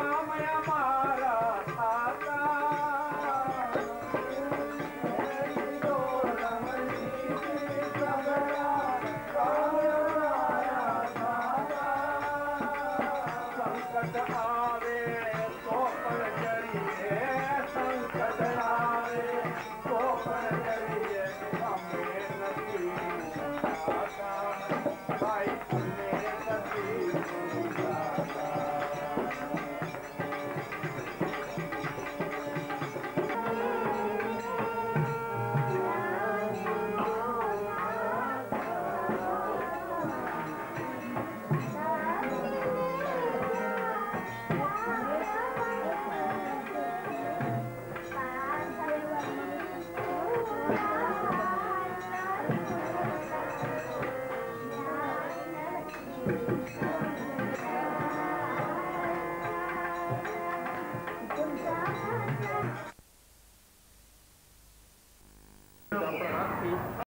மாமயமாற